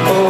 Oh.